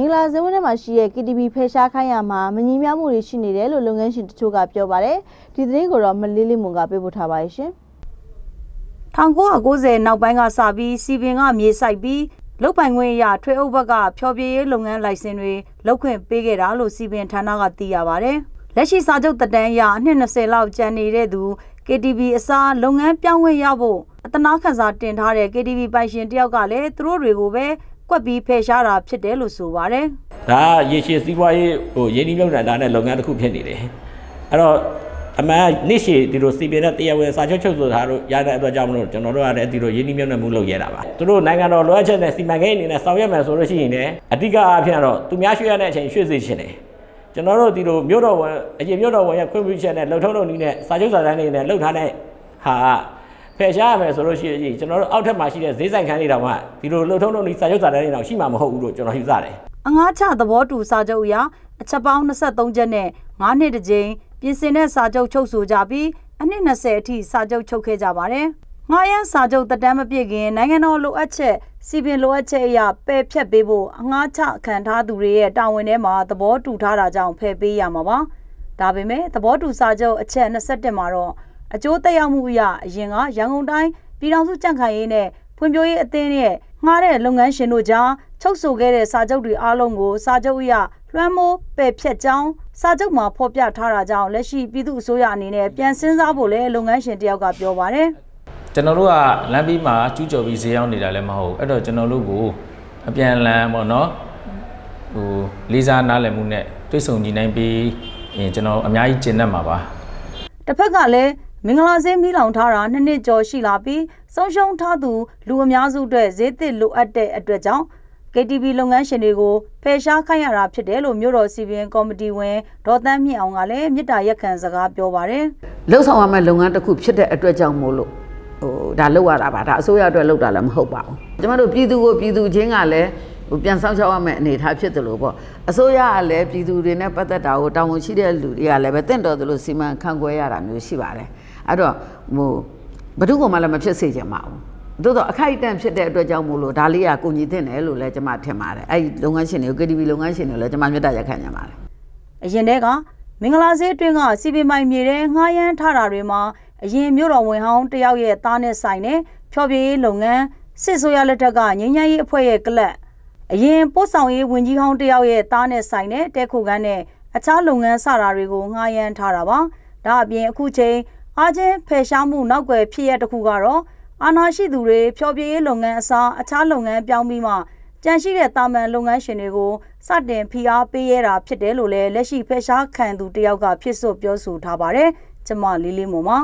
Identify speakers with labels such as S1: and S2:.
S1: မင်္ဂလာဇင်းဝင်းထဲမှာရှိတဲ့ KTV ဖယ်ရှားခိုင်းရမှာမငြင်းများမှုတွေရှိနေတယ်လို့လုပ်ငန်းရှင်တချို့ကပြောပါတယ်ဒီသတင်းကိုတော့မလေးလေးမွန်ကပေးပို့ထားပါရှင်
S2: 1990နောက်ပိုင်းကစပြီးစီပင်ကမြေဆိုင်ပြီးလုတ်ပိုင်ခွင့်ရထွေအုပ်ဘက်ကဖျော်ဖြေရေးလုပ်ငန်းလိုင်စင်တွေလုပ်ခွင့်ပေးခဲ့တာလို့စီပင်ဌာနကသိရပါဗျ။လက်ရှိစာချုပ်တတန်းရအနှစ်20လောက်ကျန်နေတဲ့သူ KTV အစားလုပ်ငန်းပြောင်းခွင့်ရဖို့အတနာခန်းစာတင်ထားတဲ့ KTV ပိုင်ရှင်တယောက်ကလည်းသူတို့တွေကိုပဲ ကွက်ပြီးဖယ်ရှားတာဖြစ်တယ်လို့ဆိုပါတယ်။
S3: ဒါရေရှည်စီးပွားရေးဟိုရင်းနှီးမြှုပ်နှံတာနဲ့လုပ်ငန်းတစ်ခုဖြစ်နေတယ်။အဲ့တော့အမှန်နေ့ရှည်ဒီလိုစီပင်နဲ့တရားဝင်စာချုပ်ချုပ်ဆိုတာတို့ရတဲ့အတွက်ကြောင့်မလို့ကျွန်တော်တို့ကလည်းဒီလိုရင်းနှီးမြှုပ်နှံမှုလုပ်ရတာပါ။သူတို့နိုင်ငံတော်လိုအပ်ချက်နဲ့စီမံကိန်းအနေနဲ့ဆောင်ရွက်မယ်ဆိုလို့ရှိရင်လည်းအဓိကအဖြစ်တော့သူများရွှေ့ရတဲ့အချိန်ရွှေ့စေချင်တယ်။ကျွန်တော်တို့ဒီလိုမြို့တော်ဝန်အရင်မြို့တော်ဝန်ရဲ့ခွင့်ပြုချက်နဲ့လှုပ်ထုံးလုပ်နည်းနဲ့စာချုပ်စာတမ်းတွေနဲ့လှုပ်ထားတဲ့ဟာ ဖယ်ရှားရမယ်ဆိုလို့ရှိရင်ကျွန်တော်တို့အောက်ထပ်မှာရှိတဲ့ဈေးဆိုင်ခန်းတွေတောင်မှဒီလိုလှုပ်ထုံးလုပ်နည်းစာချုပ်စာတမ်းတွေတောင်ရှိမှာမဟုတ်ဘူးလို့ကျွန်တော်ယူဆတယ်
S2: အငားချသဘောတူစာချုပ်အရအချက်ပေါင်း23ချက်နဲ့9နှစ်တစ်ကြိမ်ပြင်ဆင်တဲ့စာချုပ်ချုပ်ဆိုကြပြီးအနှစ်20အထိစာချုပ်ချုပ်ခဲ့ကြပါတယ်။ငါးရန်စာချုပ်တက်တမ်းမပြည့်ခင်နိုင်ငံတော်လိုအပ်ချက်စီပင်လိုအပ်ချက်အရပယ်ဖြတ်ပေးဖို့အငားချခံထားသူတွေရဲ့တာဝန်ထဲမှာသဘောတူထားတာကြောင့်ဖယ်ပေးရမှာပါ။ဒါပေမဲ့သဘောတူစာချုပ်အချက်21မှာတော့ အကျိုးသက်ရောက်မှုအရအရင်ကရန်ကုန်တိုင်းပြည်ထောင်စုကြံ့ခိုင်ရေးနဲ့ဖွံ့ဖြိုးရေးအသင်းရဲ့ငှားတဲ့လုပ်ငန်းရှင်တို့ကြားချုပ်ဆိုခဲ့တဲ့စာချုပ်တွေအားလုံးကိုစာချုပ်အရလွှမ်းမိုးပယ်ဖြတ်ကြောင်းစာချုပ်မှာဖော်ပြထားတာကြောင့်လက်ရှိပြည်သူအစိုးရအနေနဲ့ပြန်စင်းစားဖို့လည်းလုပ်ငန်းရှင်တယောက်ကပြောပါတယ်
S4: ကျွန်တော်တို့ကလမ်းပြီးမှာကျူးကျော်ပြီးဈေးရောက်နေတာလည်းမဟုတ်အဲ့တော့ကျွန်တော်တို့ကိုအပြန်လန်ပေါ့နော်ဟိုလေးစားနားလည်မှုနဲ့တွေ့ဆုံညီနိုင်ပြီးရင်ကျွန်တော်အများကြီးကျင့်တတ်မှာပါ
S2: တစ်ဖက်ကလည်း မင်္ဂလာဈေးမိလောင်ထားတာနှစ်နှစ်ကျော်ရှိလာပြီးဆုံးရှုံးထားသူလူအများစုအတွက်ဈေးသစ်လိုအပ်တဲ့အတွက်ကြောင့် KTV လုပ်ငန်းရှင်တွေကိုဖယ်ရှားခိုင်းရတာဖြစ်တယ်လို့မြို့တော်စီပင်ကော်မတီဝင်ဒေါ်တန်းမြင့်အောင်ကလည်းမြစ်တာရက်ခံစကားပြောပါတယ်။
S5: လှုပ်ဆောင်ရမယ့်လုပ်ငန်းတစ်ခုဖြစ်တဲ့အတွက်ကြောင့်မို့လို့ဟိုဒါလှုပ်ရတာပါဒါအစိုးရအတွက်လှုပ်တာလည်းမဟုတ်ပါဘူး။ကျမတို့ပြည်သူကိုပြည်သူချင်းကလည်းဟို ပြန်ဆောင်ချောက်ရမယ့်အနေအထားဖြစ်တယ်လို့ပေါ့အစိုးရကလည်းပြည်သူတွေနဲ့ပတ်သက်တာကိုတာဝန်ရှိတဲ့လူတွေကလည်းပဲတင့်တော်တယ်လို့စီမံခန့်ခွဲရတာမျိုးရှိပါတယ်အဲ့တော့ဟိုဘ누구မှလည်းမဖြစ်စေချင်ပါဘူးသို့တော့အခိုက်အတန့်ဖြစ်တဲ့အတွက်ကြောင့်မို့လို့ဒါလေးကကိုညီတင်တယ်လို့လည်းကျွန်မထင်ပါတယ်အဲ့ဒီလုပ်ငန်းရှင်တွေကို KTV လုပ်ငန်းရှင်တွေလည်းကျွန်မမြတ်တရခံကြပါတယ်
S2: အရင်တည်းကမင်္ဂလာဈေးအတွင်းကစီပီမိုင်မြေတဲ့ငှားရမ်းထားတာတွေမှာအရင်မြို့တော်ဝင်ဟောင်းတယောက်ရဲ့သားနဲ့ဆိုင်နဲ့ဖြောပြရေးလုပ်ငန်းစစ်ဆိုရလက်ထက်ကငញ្ញမ်းရေးအဖွဲ့ရဲ့ကလပ် အရင်ပို့ဆောင်ရေးဝန်ကြီးဟောင်းတယောက်ရဲ့သားနဲ့ဆိုင်တဲ့တဲခုကန်းနဲ့အခြားလုပ်ငန်းစတာတွေကိုငှားရမ်းထားတာပါဒါအပြင်အခုချိန်အားချင်းဖယ်ရှားမှုနောက်ွယ်ဖြစ်ရတဲ့တစ်ခုကတော့အာဏာရှိသူတွေဖျော်ဖြေရေးလုပ်ငန်းအစားအခြားလုပ်ငန်းပြောင်းပြီးမှကြန့်ရှိတဲ့တာမန်လုပ်ငန်းရှင်တွေကိုစတင်ဖိအားပေးရတာဖြစ်တယ်လို့လည်းလက်ရှိဖယ်ရှားခံသူတယောက်ကဖြစ်ဆိုပြောဆိုထားပါတယ်။ကျမလေးလေးမော်ပါ